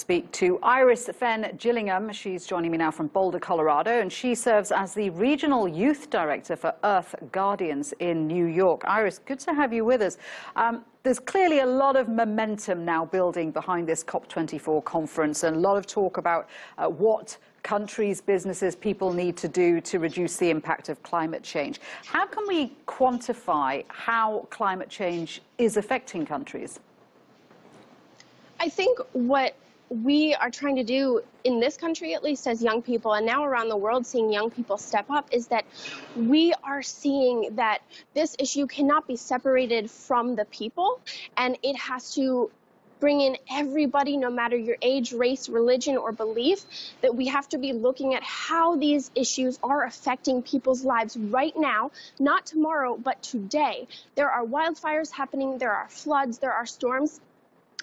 speak to Iris Fen Gillingham. She's joining me now from Boulder, Colorado, and she serves as the Regional Youth Director for Earth Guardians in New York. Iris, good to have you with us. Um, there's clearly a lot of momentum now building behind this COP24 conference and a lot of talk about uh, what countries, businesses, people need to do to reduce the impact of climate change. How can we quantify how climate change is affecting countries? I think what we are trying to do in this country, at least as young people, and now around the world, seeing young people step up, is that we are seeing that this issue cannot be separated from the people, and it has to bring in everybody, no matter your age, race, religion, or belief, that we have to be looking at how these issues are affecting people's lives right now, not tomorrow, but today. There are wildfires happening, there are floods, there are storms.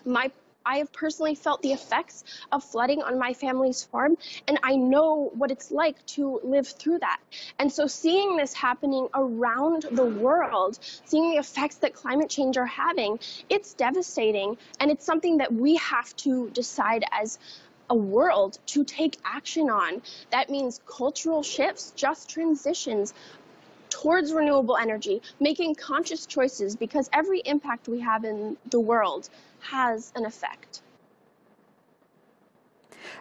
My I have personally felt the effects of flooding on my family's farm, and I know what it's like to live through that. And so, seeing this happening around the world, seeing the effects that climate change are having, it's devastating, and it's something that we have to decide as a world to take action on. That means cultural shifts, just transitions, towards renewable energy, making conscious choices because every impact we have in the world has an effect.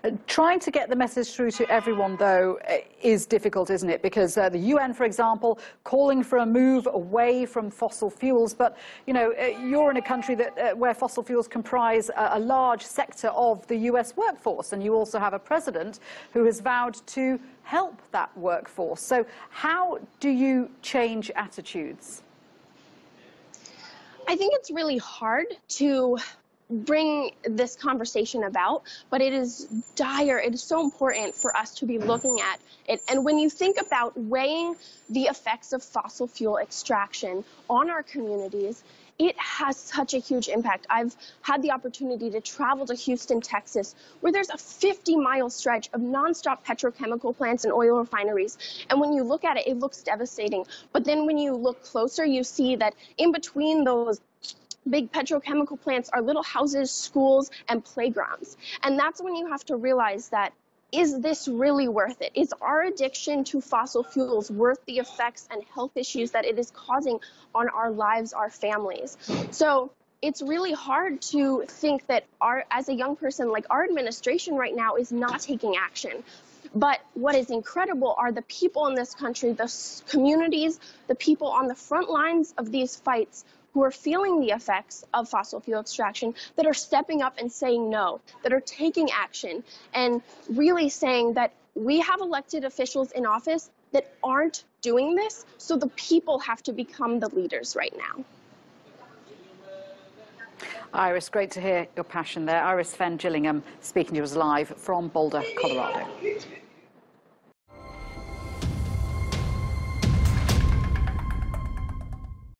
Uh, trying to get the message through to everyone, though, uh, is difficult, isn't it? Because uh, the UN, for example, calling for a move away from fossil fuels. But, you know, uh, you're in a country that, where fossil fuels comprise a, a, large sector of the US workforce. And you also have a president who has vowed to help that workforce. So how do you change attitudes? I think it's really hard to bring this conversation about, but it is dire. It is so important for us to be looking at it. And when you think about weighing the effects of fossil fuel extraction on our communities, it has such a huge impact. I've had the opportunity to travel to Houston, Texas, where there's a 50 mile stretch of nonstop petrochemical plants and oil refineries. And when you look at it, it looks devastating. But then when you look closer, you see that in between those big petrochemical plants are little houses, schools, and playgrounds. And that's when you have to realize that is this really worth it? Is our addiction to fossil fuels worth the effects and health issues that it is causing on our lives, our families? So it's really hard to think that our, as a young person, like our administration right now is not taking action. But what is incredible are the people in this country, the communities, the people on the front lines of these fights who are feeling the effects of fossil fuel extraction that are stepping up and saying no, that are taking action, and really saying that we have elected officials in office that aren't doing this, so the people have to become the leaders right now. Iris, great to hear your passion there. Iris Fen Gillingham speaking to us live from Boulder, Colorado.